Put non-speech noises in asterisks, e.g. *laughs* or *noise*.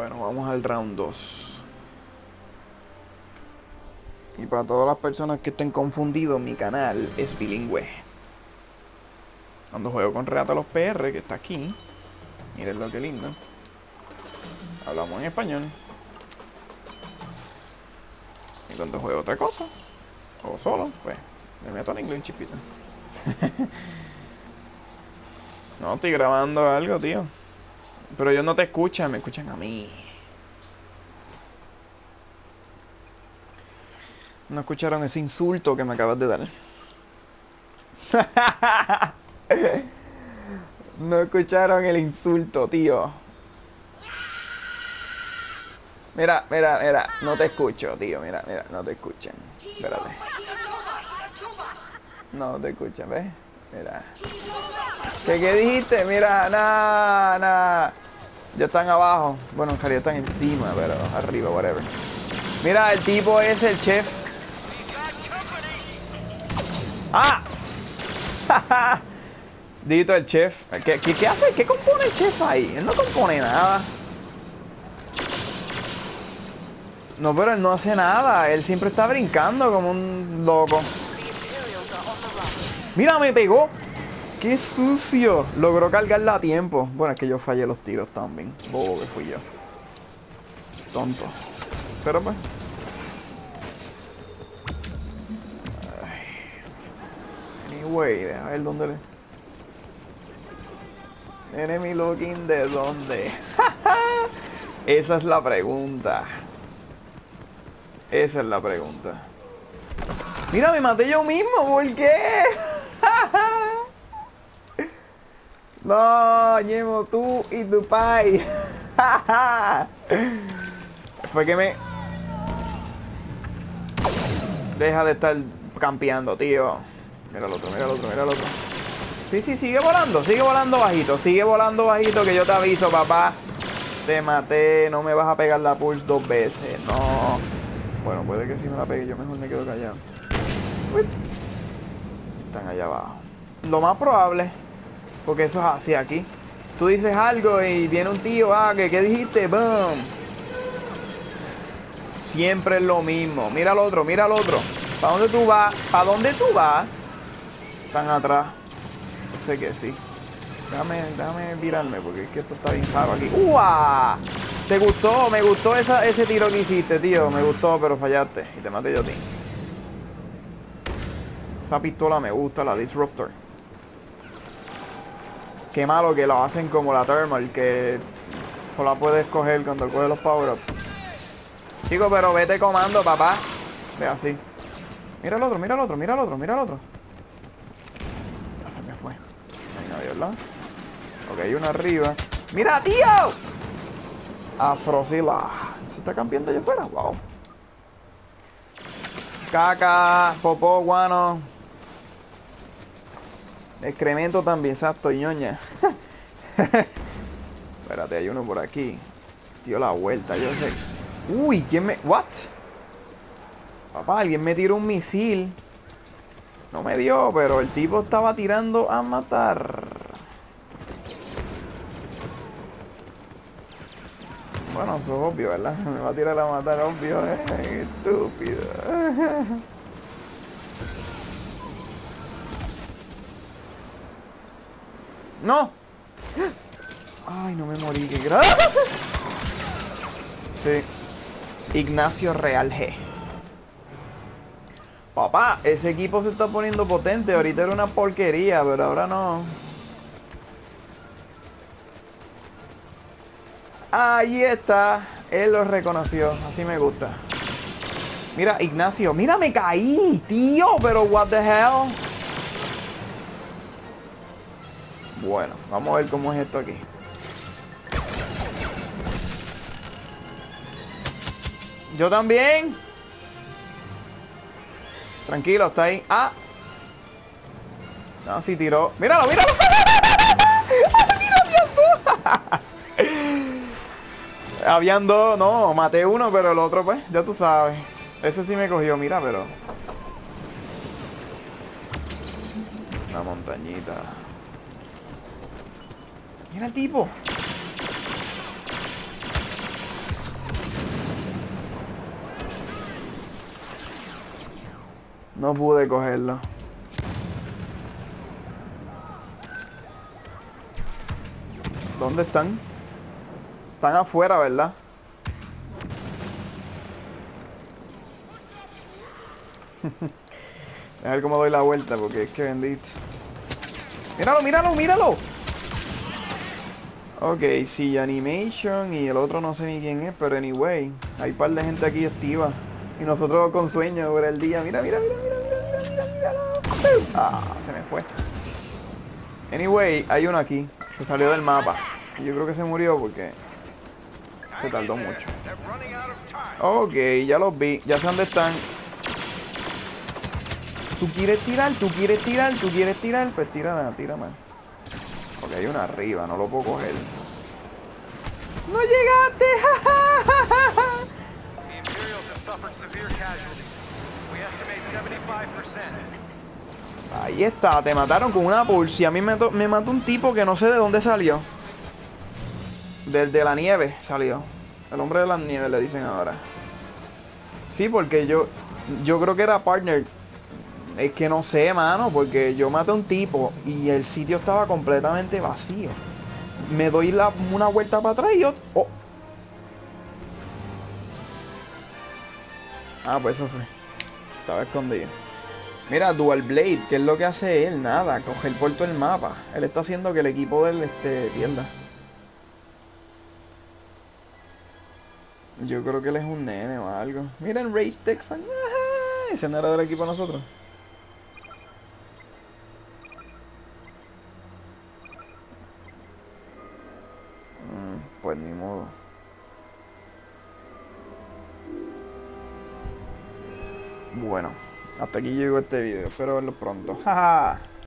Bueno, vamos al round 2. Y para todas las personas que estén confundidos, mi canal es bilingüe. Cuando juego con Reata los PR, que está aquí, miren lo que lindo. Hablamos en español. Y cuando juego otra cosa, o solo, pues me meto en inglés un chipito. *laughs* no, estoy grabando algo, tío. Pero ellos no te escuchan, me escuchan a mí. No escucharon ese insulto que me acabas de dar. *laughs* no escucharon el insulto, tío. Mira, mira, mira, no te escucho, tío, mira, mira, no te escuchan. Espérate. No te escuchan, ¿ves? Mira. ¿Qué, qué dijiste? Mira, nada, nada. Ya están abajo. Bueno, en realidad están encima, pero arriba, whatever. Mira, el tipo es el chef. ¡Ah! *laughs* Dito el chef. ¿Qué, ¿Qué, hace? ¿Qué compone el chef ahí? Él no compone nada. No, pero él no hace nada. Él siempre está brincando como un loco. Mira, me pegó. ¡Qué sucio! Logró cargarla a tiempo. Bueno, es que yo fallé los tiros también. Bobo que fui yo. Tonto. Pero pues. Ay. Anyway, deja ver dónde le. Enemy looking de dónde. *laughs* Esa es la pregunta. Esa es la pregunta. Mira, me maté yo mismo, ¿por qué? *laughs* no, Ñemo, tú y tu pai. *laughs* Fue que me... Deja de estar campeando, tío. Mira el otro, mira el otro, mira el otro. Sí, sí, sigue volando, sigue volando bajito, sigue volando bajito que yo te aviso, papá. Te maté, no me vas a pegar la pulse dos veces, no. Bueno, puede que si me la pegue, yo mejor me quedo callado. Uy. Están allá abajo. Lo más probable, porque eso es así aquí. Tú dices algo y viene un tío, ah, que qué dijiste? ¡Bum! Siempre es lo mismo. Mira al otro, mira al otro. ¿Para dónde tú vas? ¿Para dónde tú vas? Están atrás. Yo sé que sí. Déjame, déjame virarme porque es que esto está bien raro aquí. ¡Uah! ¿Te gustó? Me gustó ese tiro que hiciste, tío. Me gustó, pero fallaste. Y te maté yo a ti. Esa pistola me gusta, la Disruptor. Qué malo que lo hacen como la Thermal, que solo la puedes coger cuando coges los power-ups. Chico, pero vete comando, papá. Ve así. Mira el otro, mira el otro, mira el otro, mira el otro. Ya se me fue. Ahí nadie, ¿verdad? Ok, hay uno arriba. ¡Mira, tío! Afrosila. ¿Se está cambiando allá afuera? Wow. Caca, popó, guano. Excremento también, exacto, ñoña. *laughs* Espérate, hay uno por aquí. Dio la vuelta, yo sé. Uy, ¿quién me...? ¿What? Papá, alguien me tiró un misil. No me dio, pero el tipo estaba tirando a matar. Bueno, eso es obvio, ¿verdad? *laughs* Me va a tirar a matar, obvio. ¿eh? Estúpido. *laughs* ¡No! Ay, no me morí, qué grave. Sí. Ignacio Real G. Papá, ese equipo se está poniendo potente. Ahorita era una porquería, pero ahora no. Ahí está. Él lo reconoció. Así me gusta. Mira, Ignacio. Mira, me caí, tío. Pero what the hell. Bueno, vamos a ver cómo es esto aquí. Yo también. Tranquilo, está ahí. Ah. No, sí tiró. Míralo, míralo. *laughs* ¡Mira, *laughs* Habían dos, no, maté uno, pero el otro, pues, ya tú sabes. Ese sí me cogió, mira, pero. Una montañita. Mira el tipo. No pude cogerlo. ¿Dónde están? Están afuera, ¿verdad? *laughs* A ver cómo doy la vuelta, porque es que bendito. ¡Míralo, míralo, míralo! Ok, sí, Animation y el otro no sé ni quién es, pero anyway, hay un par de gente aquí activa. Y nosotros con sueño sobre el día. Mira, mira, mira, mira, mira, mira, mira, míralo. Ah, se me fue. Anyway, hay uno aquí. Se salió del mapa. Y yo creo que se murió porque se tardó mucho. Ok, ya los vi. Ya sé dónde están. ¿Tú quieres tirar? ¿Tú quieres tirar? ¿Tú quieres tirar? Pues tira, tira más. Porque hay una arriba, no lo puedo coger. ¡No llegaste! *laughs* The Imperials have suffered severe casualties. We estimate 75%. Ahí está, te mataron con una pulse. Y a mí me, me mató un tipo que no sé de dónde salió. Del de la nieve salió. El hombre de las nieves le dicen ahora. Sí, porque yo yo creo que era partner. Es que no sé, mano, porque yo maté a un tipo y el sitio estaba completamente vacío. Me doy una vuelta para atrás y yo... oh. Ah, pues eso fue. Estaba escondido. Mira, Dual Blade, ¿qué es lo que hace él? Nada, coger por todo el mapa. Él está haciendo que el equipo de él este, pierda. Yo creo que él es un nene o algo. Miren, Race Texan. Ese no era del equipo de nosotros. Pues ni modo. Bueno, hasta aquí llegó este video. Espero verlo pronto. Jaja.